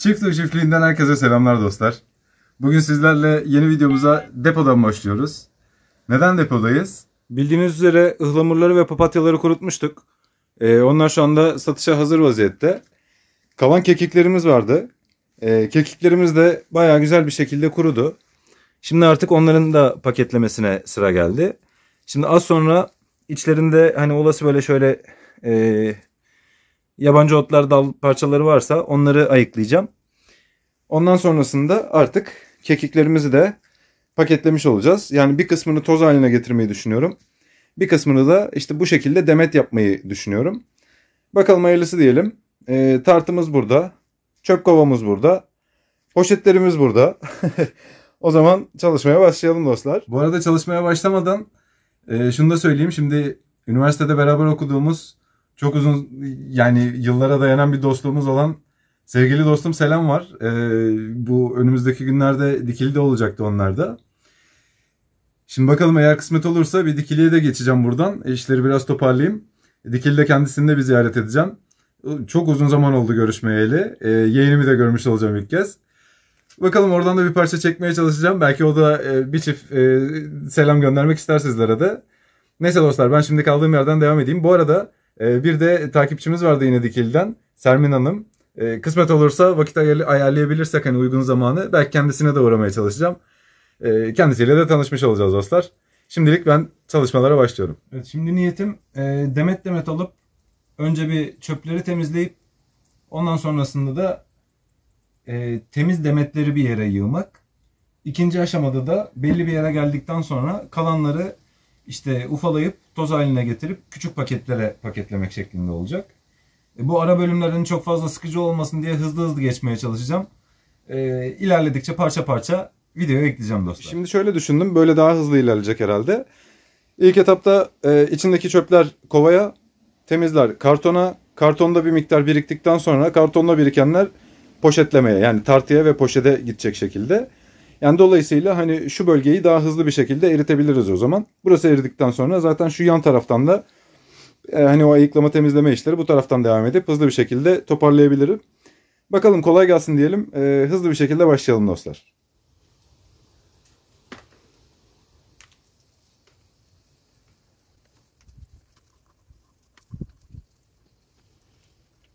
Çift Uğur Çiftliği'nden herkese selamlar dostlar. Bugün sizlerle yeni videomuza depodan başlıyoruz. Neden depodayız? Bildiğiniz üzere ıhlamurları ve papatyaları kurutmuştuk. Ee, onlar şu anda satışa hazır vaziyette. Kalan kekiklerimiz vardı. Ee, kekiklerimiz de bayağı güzel bir şekilde kurudu. Şimdi artık onların da paketlemesine sıra geldi. Şimdi az sonra içlerinde hani olası böyle şöyle e, yabancı otlar dal parçaları varsa onları ayıklayacağım. Ondan sonrasında artık kekiklerimizi de paketlemiş olacağız. Yani bir kısmını toz haline getirmeyi düşünüyorum. Bir kısmını da işte bu şekilde demet yapmayı düşünüyorum. Bakalım hayırlısı diyelim. E, tartımız burada. Çöp kovamız burada. Poşetlerimiz burada. o zaman çalışmaya başlayalım dostlar. Bu arada çalışmaya başlamadan e, şunu da söyleyeyim. Şimdi üniversitede beraber okuduğumuz çok uzun yani yıllara dayanan bir dostluğumuz olan sevgili dostum Selam var. E, bu önümüzdeki günlerde dikili de olacaktı onlarda. Şimdi bakalım eğer kısmet olursa bir dikiliye de geçeceğim buradan. E, işleri biraz toparlayayım. Dikili de kendisini de bir ziyaret edeceğim. Çok uzun zaman oldu görüşmeyeli. E, yeğenimi de görmüş olacağım ilk kez. Bakalım oradan da bir parça çekmeye çalışacağım. Belki o da e, bir çift e, selam göndermek ister sizlere de. Neyse dostlar ben şimdi kaldığım yerden devam edeyim. Bu arada e, bir de takipçimiz vardı yine Dikili'den. Sermin Hanım. E, kısmet olursa vakit ayarlayabilirsek hani uygun zamanı belki kendisine de uğramaya çalışacağım. E, kendisiyle de tanışmış olacağız dostlar. Şimdilik ben çalışmalara başlıyorum. Evet, şimdi niyetim e, demet demet alıp önce bir çöpleri temizleyip ondan sonrasında da e, temiz demetleri bir yere yığmak. İkinci aşamada da belli bir yere geldikten sonra kalanları işte ufalayıp toz haline getirip küçük paketlere paketlemek şeklinde olacak. E, bu ara bölümlerin çok fazla sıkıcı olmasın diye hızlı hızlı geçmeye çalışacağım. E, ilerledikçe parça parça videoya ekleyeceğim dostlar. Şimdi şöyle düşündüm. Böyle daha hızlı ilerleyecek herhalde. İlk etapta e, içindeki çöpler kovaya, temizler kartona. Kartonda bir miktar biriktikten sonra kartonda birikenler poşetlemeye yani tartıya ve poşete gidecek şekilde. Yani dolayısıyla hani şu bölgeyi daha hızlı bir şekilde eritebiliriz o zaman. Burası eridikten sonra zaten şu yan taraftan da e, hani o ayıklama temizleme işleri bu taraftan devam edip hızlı bir şekilde toparlayabilirim. Bakalım kolay gelsin diyelim. E, hızlı bir şekilde başlayalım dostlar.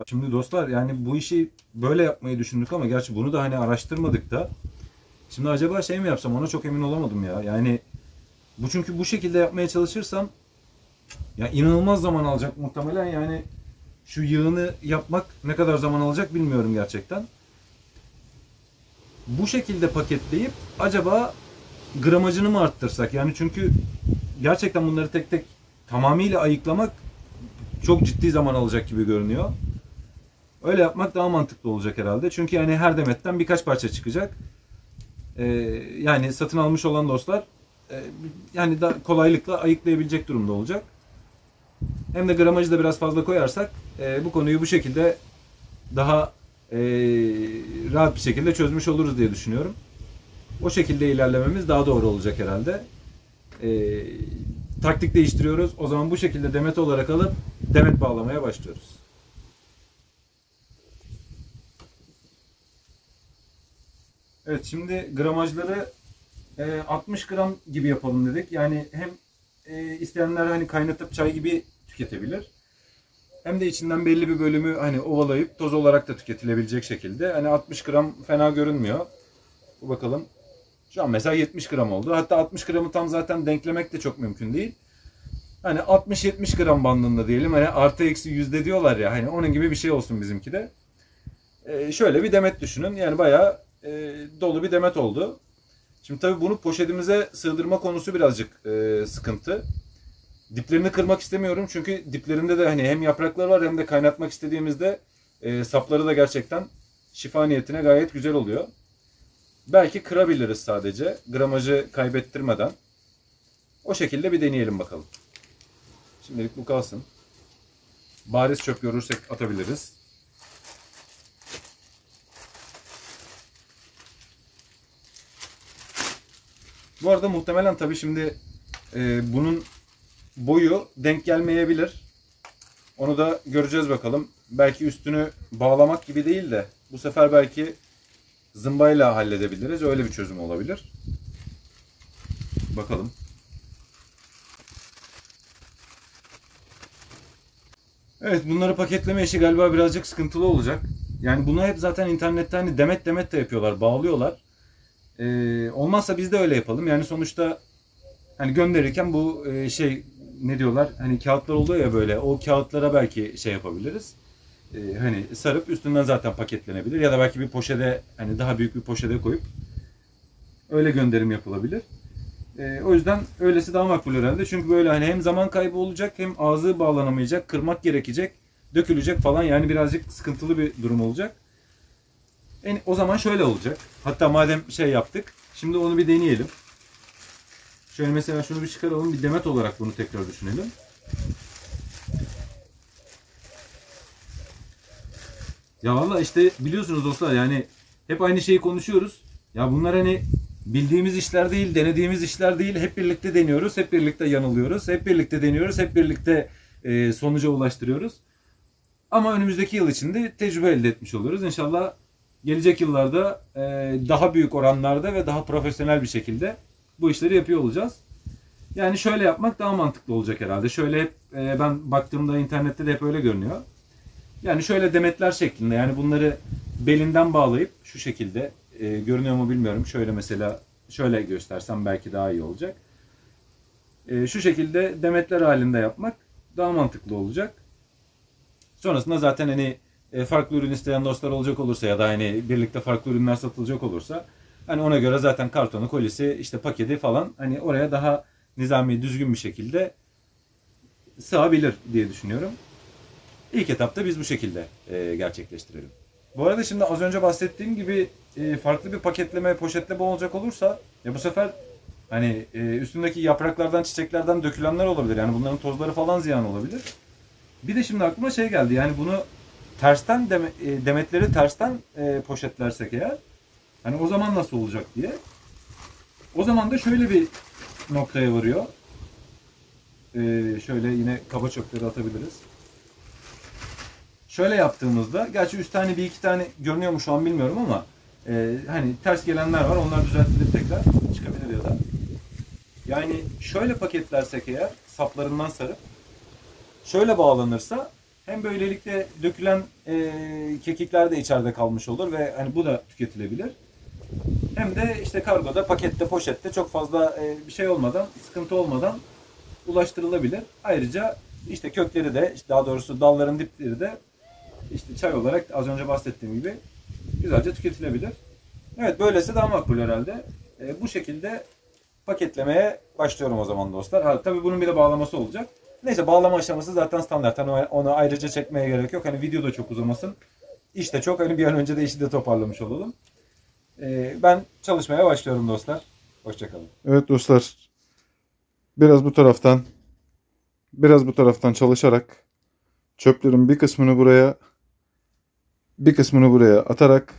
Şimdi dostlar yani bu işi böyle yapmayı düşündük ama gerçi bunu da hani araştırmadık da. Şimdi acaba şey mi yapsam ona çok emin olamadım ya. Yani bu çünkü bu şekilde yapmaya çalışırsam ya inanılmaz zaman alacak muhtemelen yani şu yığını yapmak ne kadar zaman alacak bilmiyorum gerçekten. Bu şekilde paketleyip acaba gramajını mı arttırsak? Yani çünkü gerçekten bunları tek tek tamamıyla ayıklamak çok ciddi zaman alacak gibi görünüyor. Öyle yapmak daha mantıklı olacak herhalde. Çünkü yani her demetten birkaç parça çıkacak. Ee, yani satın almış olan dostlar e, yani da kolaylıkla ayıklayabilecek durumda olacak. Hem de gramajı da biraz fazla koyarsak e, bu konuyu bu şekilde daha e, rahat bir şekilde çözmüş oluruz diye düşünüyorum. O şekilde ilerlememiz daha doğru olacak herhalde. E, taktik değiştiriyoruz. O zaman bu şekilde demet olarak alıp demet bağlamaya başlıyoruz. Evet şimdi gramajları e, 60 gram gibi yapalım dedik. Yani hem e, isteyenler hani kaynatıp çay gibi tüketebilir. Hem de içinden belli bir bölümü hani ovalayıp toz olarak da tüketilebilecek şekilde. Hani 60 gram fena görünmüyor. Bu bakalım. Şu an mesela 70 gram oldu. Hatta 60 gramı tam zaten denklemek de çok mümkün değil. Hani 60-70 gram bandında diyelim. Hani artı eksi yüzde diyorlar ya. Hani onun gibi bir şey olsun bizimki de. Ee, şöyle bir demet düşünün. Yani bayağı e, dolu bir demet oldu. Şimdi tabii bunu poşetimize sığdırma konusu birazcık e, sıkıntı. Diplerini kırmak istemiyorum çünkü diplerinde de hani hem yapraklar var hem de kaynatmak istediğimizde e, sapları da gerçekten şifa niyetine gayet güzel oluyor. Belki kırabiliriz sadece gramajı kaybettirmeden. O şekilde bir deneyelim bakalım. Şimdilik bu kalsın. Bariz çöp görürsek atabiliriz. Bu arada muhtemelen tabii şimdi e, bunun boyu denk gelmeyebilir. Onu da göreceğiz bakalım. Belki üstünü bağlamak gibi değil de Bu sefer belki zımbayla halledebiliriz. Öyle bir çözüm olabilir. Bakalım. Evet bunları paketleme işi galiba birazcık sıkıntılı olacak. Yani bunu hep zaten internette hani demet demet de yapıyorlar, bağlıyorlar. Ee, olmazsa biz de öyle yapalım. Yani sonuçta hani gönderirken bu e, şey ne diyorlar? Hani kağıtlar oluyor ya böyle. O kağıtlara belki şey yapabiliriz. Ee, hani sarıp üstünden zaten paketlenebilir ya da belki bir poşete hani daha büyük bir poşete koyup öyle gönderim yapılabilir. Ee, o yüzden öylesi daha makbul herhalde. Çünkü böyle hani hem zaman kaybı olacak hem ağzı bağlanamayacak, kırmak gerekecek, dökülecek falan. Yani birazcık sıkıntılı bir durum olacak. En, o zaman şöyle olacak. Hatta madem şey yaptık, şimdi onu bir deneyelim. Şöyle mesela şunu bir çıkaralım, bir demet olarak bunu tekrar düşünelim. Ya valla işte biliyorsunuz dostlar yani hep aynı şeyi konuşuyoruz. Ya bunlar hani bildiğimiz işler değil, denediğimiz işler değil. Hep birlikte deniyoruz, hep birlikte yanılıyoruz, hep birlikte deniyoruz, hep birlikte e, sonuca ulaştırıyoruz. Ama önümüzdeki yıl içinde tecrübe elde etmiş oluruz. İnşallah gelecek yıllarda e, daha büyük oranlarda ve daha profesyonel bir şekilde bu işleri yapıyor olacağız. Yani şöyle yapmak daha mantıklı olacak herhalde. Şöyle hep e, ben baktığımda internette de hep öyle görünüyor. Yani şöyle demetler şeklinde yani bunları belinden bağlayıp şu şekilde e, görünüyor mu bilmiyorum. Şöyle mesela şöyle göstersem belki daha iyi olacak. E, şu şekilde demetler halinde yapmak daha mantıklı olacak. Sonrasında zaten hani farklı ürün isteyen dostlar olacak olursa ya da hani birlikte farklı ürünler satılacak olursa hani ona göre zaten kartonu, kolisi, işte paketi falan hani oraya daha nizami, düzgün bir şekilde sığabilir diye düşünüyorum. İlk etapta biz bu şekilde e, gerçekleştirelim. Bu arada şimdi az önce bahsettiğim gibi e, farklı bir paketleme, poşetleme olacak olursa ya bu sefer hani e, üstündeki yapraklardan, çiçeklerden dökülenler olabilir. Yani bunların tozları falan ziyan olabilir. Bir de şimdi aklıma şey geldi. Yani bunu tersten deme, e, demetleri tersten e, poşetlersek eğer hani o zaman nasıl olacak diye. O zaman da şöyle bir noktaya varıyor. E, şöyle yine kaba çöpleri atabiliriz. Şöyle yaptığımızda, gerçi üstte hani bir iki tane görünüyor mu şu an bilmiyorum ama e, hani ters gelenler var. Onlar düzeltilir tekrar çıkabilir ya da. Yani şöyle paketlersek eğer saplarından sarıp şöyle bağlanırsa hem böylelikle dökülen e, kekikler de içeride kalmış olur ve hani bu da tüketilebilir. Hem de işte kargoda, pakette, poşette çok fazla e, bir şey olmadan, sıkıntı olmadan ulaştırılabilir. Ayrıca işte kökleri de, işte daha doğrusu dalların dipleri de işte çay olarak az önce bahsettiğim gibi güzelce tüketilebilir. Evet böylesi daha makbul herhalde. E, bu şekilde paketlemeye başlıyorum o zaman dostlar. Ha, tabii bunun bir de bağlaması olacak. Neyse bağlama aşaması zaten standart. Hani onu ayrıca çekmeye gerek yok. Hani video da çok uzamasın. İşte çok hani bir an önce de işi de toparlamış olalım. Ee, ben çalışmaya başlıyorum dostlar. Hoşçakalın. Evet dostlar. Biraz bu taraftan biraz bu taraftan çalışarak çöplerin bir kısmını buraya bir kısmını buraya atarak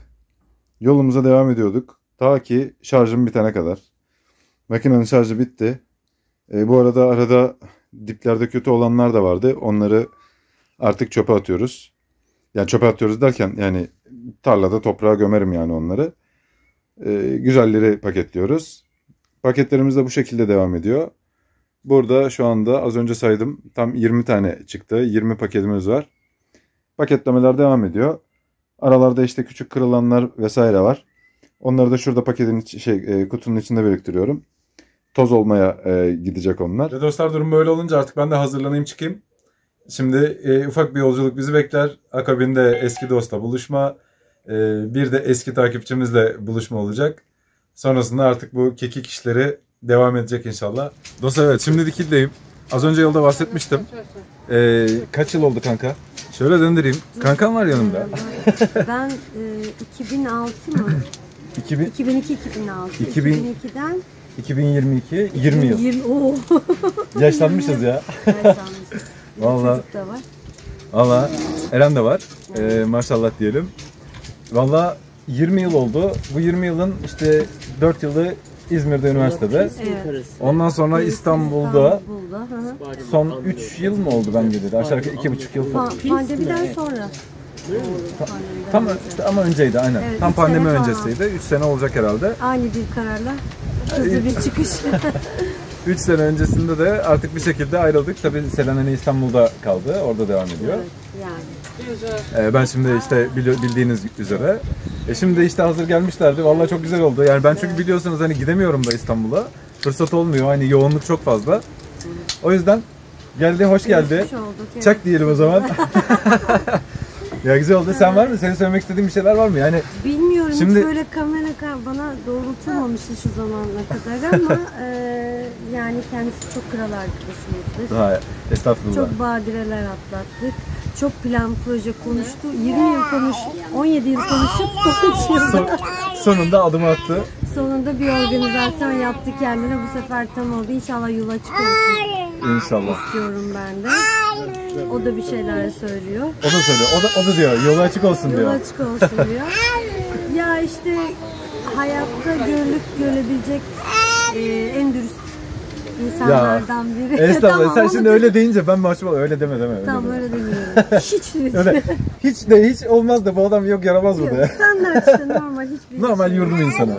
yolumuza devam ediyorduk. Ta ki şarjım bitene kadar. Makinenin şarjı bitti. E, bu arada arada diplerde kötü olanlar da vardı. Onları artık çöpe atıyoruz. Yani çöpe atıyoruz derken yani tarlada toprağa gömerim yani onları. E, güzelleri paketliyoruz. Paketlerimiz de bu şekilde devam ediyor. Burada şu anda az önce saydım tam 20 tane çıktı. 20 paketimiz var. Paketlemeler devam ediyor. Aralarda işte küçük kırılanlar vesaire var. Onları da şurada paketin şey e, kutunun içinde biriktiriyorum. Toz olmaya e, gidecek onlar. Ve dostlar durum böyle olunca artık ben de hazırlanayım çıkayım. Şimdi e, ufak bir yolculuk bizi bekler. Akabinde eski dostla buluşma. E, bir de eski takipçimizle buluşma olacak. Sonrasında artık bu kekik işleri devam edecek inşallah. Dostlar evet şimdi Dikil'deyim. Az önce yolda bahsetmiştim. E, kaç yıl oldu kanka? Şöyle döndüreyim. Kankam var yanımda. Ben e, 2006 mı? 2000, 2002 2006. 2000 2002'den 2022 20 yıl. 20 Oo. Yaşlanmışız ya. Vallahi. Çocuk da var. Valla Eren de var. Ee, maşallah diyelim. Valla 20 yıl oldu. Bu 20 yılın işte 4 yılı İzmir'de üniversitede. Evet. Ondan sonra İstanbul'da son 3 yıl mı oldu bence dedi. Aşağı yukarı 2,5 yıl falan. Pa- pandemiden sonra. Tam ama önceydi aynen. Evet, Tam üç pandemi sene falan. öncesiydi. 3 sene olacak herhalde. Ani bir kararla hızlı bir çıkış. 3 sene öncesinde de artık bir şekilde ayrıldık. Tabii Selen hani İstanbul'da kaldı. Orada devam ediyor. evet, yani. Ee, ben şimdi işte bildiğiniz üzere. E şimdi işte hazır gelmişlerdi. Vallahi çok güzel oldu. Yani ben çünkü biliyorsunuz hani gidemiyorum da İstanbul'a. Fırsat olmuyor. Hani yoğunluk çok fazla. O yüzden geldi, hoş geldi. Görüşmüş olduk, evet. Çak diyelim o zaman. ya güzel oldu. Sen var mı? Senin söylemek istediğin bir şeyler var mı? Yani Bilmiyorum Şimdi- hiç böyle kamera ka- bana doğrultulmamıştı şu zamana kadar ama e, yani kendisi çok kral arkadaşımızdır. ha, estağfurullah. Çok badireler atlattık. Çok plan proje konuştu. 20 yıl konuş, 17 yıl konuşup sonuç yılda Son- sonunda adım attı. sonunda bir organizasyon yaptı kendine. Bu sefer tam oldu. İnşallah yol açık olsun İnşallah. diyorum ben de. O da bir şeyler söylüyor. O da söylüyor. O da, o da diyor. Yolu açık olsun Yol diyor. açık olsun diyor. İşte hayatta görülüp görülebilecek e, en dürüst insanlardan biri. Estağfurullah. Tamam, Sen şimdi da- öyle deyince ben oldum. Öyle deme deme. Öyle Tamam deme. öyle demiyorum. Hiç Öyle. Hiç de hiç olmaz da bu adam yok yaramaz burada ya. Yok, standart işte normal hiçbir Normal şey yurdum insanı.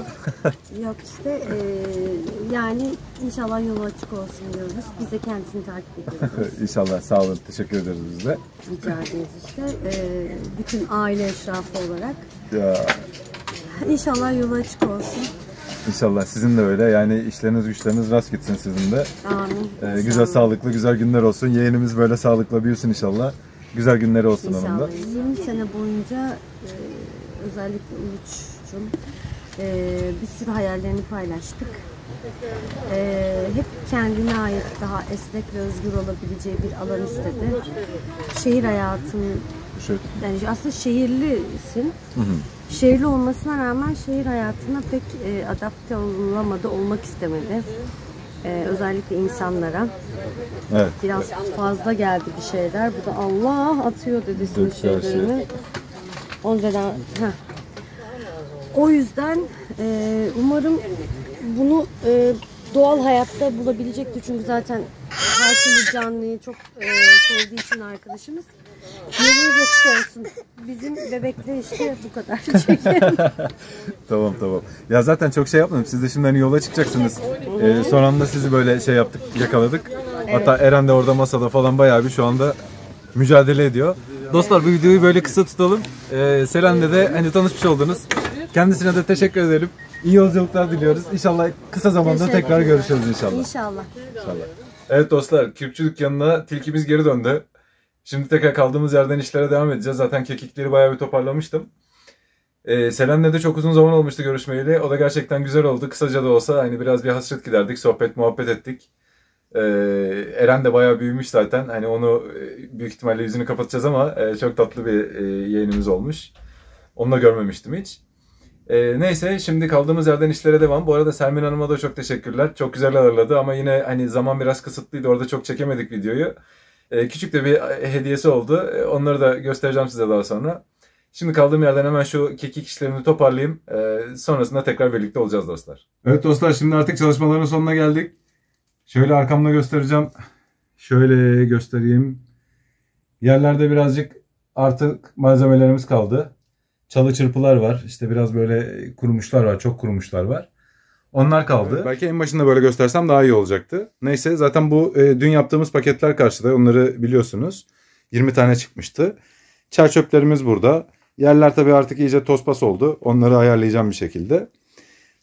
Yok işte eee, yani inşallah yolu açık olsun diyoruz. Biz de kendisini takip ediyoruz. İnşallah sağ olun. Teşekkür ederiz biz de. Rica ederiz işte. Eee, bütün aile eşrafı olarak. Ya İnşallah yolu açık olsun. inşallah sizin de öyle. Yani işleriniz güçleriniz rast gitsin sizin de. Amin. Ee, güzel İnşallah. sağlıklı güzel günler olsun. Yeğenimiz böyle sağlıklı büyüsün inşallah. Güzel günleri olsun onun da. İnşallah. 20 sene boyunca eee, özellikle Uluç'cum eee, bir sürü hayallerini paylaştık. Eee, hep kendine ait daha esnek ve özgür olabileceği bir alan istedi. Şehir hayatının Şöyle. yani aslında şehirlisin. Şehirli olmasına rağmen şehir hayatına pek e, adapte olamadı, olmak istemedi. E, özellikle insanlara. Evet. Biraz fazla geldi bir şeyler. Bu da Allah atıyor dedesinin şeylerini. O yüzden, heh. O yüzden e, umarım bunu e, doğal hayatta bulabilecektir. Çünkü zaten her türlü canlıyı çok e, sevdiği için arkadaşımız. Yolunuz açık olsun. Bizim bebekle işte bu kadar. Tamam tamam. Ya zaten çok şey yapmadım. Siz de şimdi hani yola çıkacaksınız. Ee, son anda sizi böyle şey yaptık, yakaladık. Hatta Eren de orada masada falan bayağı bir şu anda mücadele ediyor. Dostlar bu videoyu böyle kısa tutalım. Ee, Selen'le de hani tanışmış oldunuz. Kendisine de teşekkür edelim. İyi yolculuklar diliyoruz. İnşallah kısa zamanda tekrar görüşürüz inşallah. İnşallah. İnşallah. Evet dostlar, Kürkçü dükkanına tilkimiz geri döndü. Şimdi tekrar kaldığımız yerden işlere devam edeceğiz. Zaten kekikleri bayağı bir toparlamıştım. Ee, Selen'le de çok uzun zaman olmuştu görüşmeyeli. O da gerçekten güzel oldu. Kısaca da olsa hani biraz bir hasret giderdik. Sohbet, muhabbet ettik. Ee, Eren de bayağı büyümüş zaten. Hani onu e, büyük ihtimalle yüzünü kapatacağız ama e, çok tatlı bir e, yeğenimiz olmuş. Onu da görmemiştim hiç. Ee, neyse şimdi kaldığımız yerden işlere devam. Bu arada Sermin Hanım'a da çok teşekkürler. Çok güzel ağırladı ama yine hani zaman biraz kısıtlıydı. Orada çok çekemedik videoyu. Ee, küçük de bir hediyesi oldu. Ee, onları da göstereceğim size daha sonra. Şimdi kaldığım yerden hemen şu kekik işlerini toparlayayım. Ee, sonrasında tekrar birlikte olacağız dostlar. Evet dostlar şimdi artık çalışmaların sonuna geldik. Şöyle arkamda göstereceğim. Şöyle göstereyim. Yerlerde birazcık artık malzemelerimiz kaldı. Çalı çırpılar var. İşte biraz böyle kurumuşlar var. Çok kurumuşlar var. Onlar kaldı. belki en başında böyle göstersem daha iyi olacaktı. Neyse zaten bu e, dün yaptığımız paketler karşıda. Onları biliyorsunuz. 20 tane çıkmıştı. Çer çöplerimiz burada. Yerler tabii artık iyice tospas oldu. Onları ayarlayacağım bir şekilde.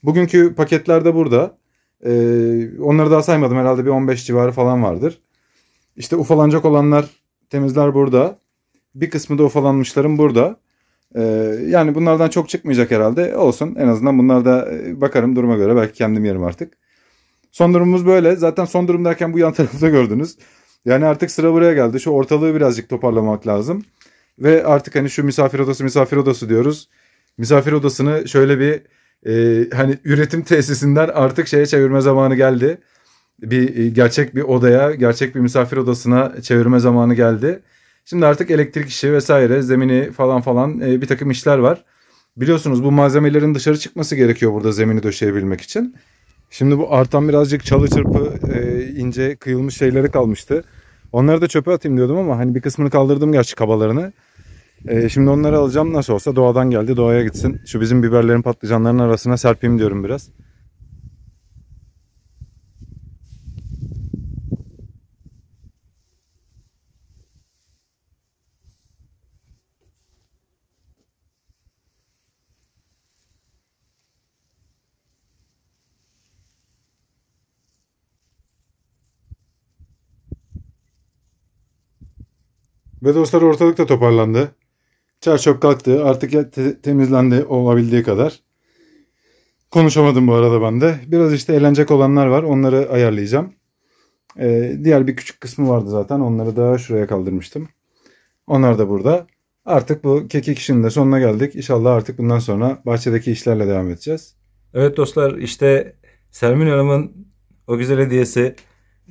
Bugünkü paketler de burada. Ee, onları daha saymadım. Herhalde bir 15 civarı falan vardır. İşte ufalanacak olanlar temizler burada. Bir kısmı da ufalanmışların burada. Ee, yani bunlardan çok çıkmayacak herhalde. Olsun en azından bunlar da e, bakarım duruma göre. Belki kendim yerim artık. Son durumumuz böyle. Zaten son durum derken bu yan tarafta gördünüz. Yani artık sıra buraya geldi. Şu ortalığı birazcık toparlamak lazım. Ve artık hani şu misafir odası misafir odası diyoruz. Misafir odasını şöyle bir e, hani üretim tesisinden artık şeye çevirme zamanı geldi. Bir e, gerçek bir odaya, gerçek bir misafir odasına çevirme zamanı geldi. Şimdi artık elektrik işi vesaire, zemini falan falan e, bir takım işler var. Biliyorsunuz bu malzemelerin dışarı çıkması gerekiyor burada zemini döşeyebilmek için. Şimdi bu artan birazcık çalı çırpı e, ince kıyılmış şeyleri kalmıştı. Onları da çöpe atayım diyordum ama hani bir kısmını kaldırdım gerçi kabalarını. Ee, şimdi onları alacağım. Nasıl olsa doğadan geldi. Doğaya gitsin. Şu bizim biberlerin patlıcanların arasına serpeyim diyorum biraz. Ve dostlar ortalık da toparlandı. Çer çöp kalktı. Artık te- temizlendi olabildiği kadar. Konuşamadım bu arada ben de. Biraz işte eğlenecek olanlar var. Onları ayarlayacağım. Ee, diğer bir küçük kısmı vardı zaten. Onları da şuraya kaldırmıştım. Onlar da burada. Artık bu kekik işinin de sonuna geldik. İnşallah artık bundan sonra bahçedeki işlerle devam edeceğiz. Evet dostlar işte Sermin Hanım'ın o güzel hediyesi.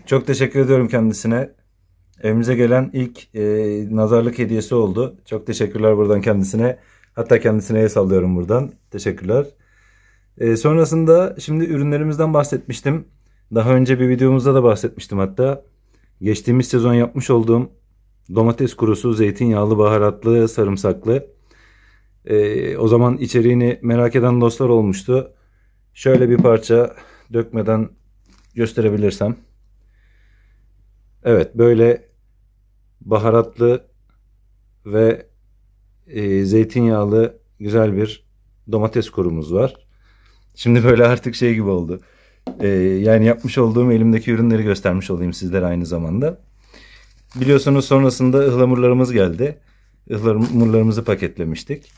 Çok teşekkür ediyorum kendisine. Evimize gelen ilk e, nazarlık hediyesi oldu. Çok teşekkürler buradan kendisine. Hatta kendisine el sallıyorum buradan. Teşekkürler. E, sonrasında şimdi ürünlerimizden bahsetmiştim. Daha önce bir videomuzda da bahsetmiştim hatta. Geçtiğimiz sezon yapmış olduğum domates kurusu, zeytinyağlı, baharatlı, sarımsaklı. E, o zaman içeriğini merak eden dostlar olmuştu. Şöyle bir parça dökmeden gösterebilirsem. Evet böyle baharatlı ve e, zeytinyağlı güzel bir domates kurumuz var. Şimdi böyle artık şey gibi oldu. E, yani yapmış olduğum elimdeki ürünleri göstermiş olayım sizlere aynı zamanda. Biliyorsunuz sonrasında ıhlamurlarımız geldi. Ihlamurlarımızı paketlemiştik.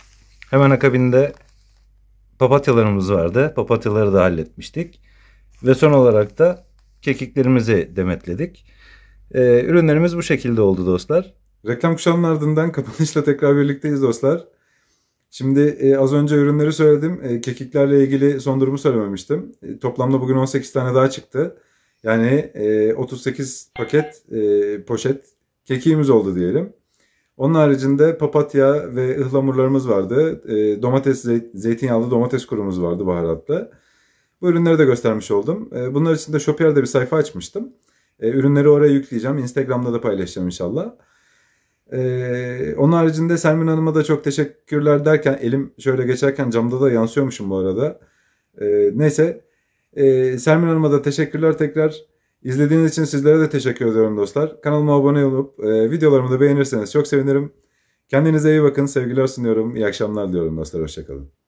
Hemen akabinde papatyalarımız vardı. Papatyaları da halletmiştik. Ve son olarak da kekiklerimizi demetledik. Ee, ürünlerimiz bu şekilde oldu dostlar. Reklam kuşağının ardından kapanışla tekrar birlikteyiz dostlar. Şimdi e, az önce ürünleri söyledim. E, kekiklerle ilgili son durumu söylememiştim. E, toplamda bugün 18 tane daha çıktı. Yani e, 38 paket e, poşet kekiğimiz oldu diyelim. Onun haricinde papatya ve ıhlamurlarımız vardı. E, domates, zeyt- zeytinyağlı domates kurumuz vardı baharatlı. Bu ürünleri de göstermiş oldum. E, bunlar için de Shopier'de bir sayfa açmıştım. E, ürünleri oraya yükleyeceğim. Instagram'da da paylaşacağım inşallah. E, onun haricinde Sermin Hanım'a da çok teşekkürler derken elim şöyle geçerken camda da yansıyormuşum bu arada. E, neyse. E, Sermin Hanım'a da teşekkürler tekrar. İzlediğiniz için sizlere de teşekkür ediyorum dostlar. Kanalıma abone olup e, videolarımı da beğenirseniz çok sevinirim. Kendinize iyi bakın. Sevgiler sunuyorum. İyi akşamlar diyorum dostlar. Hoşçakalın.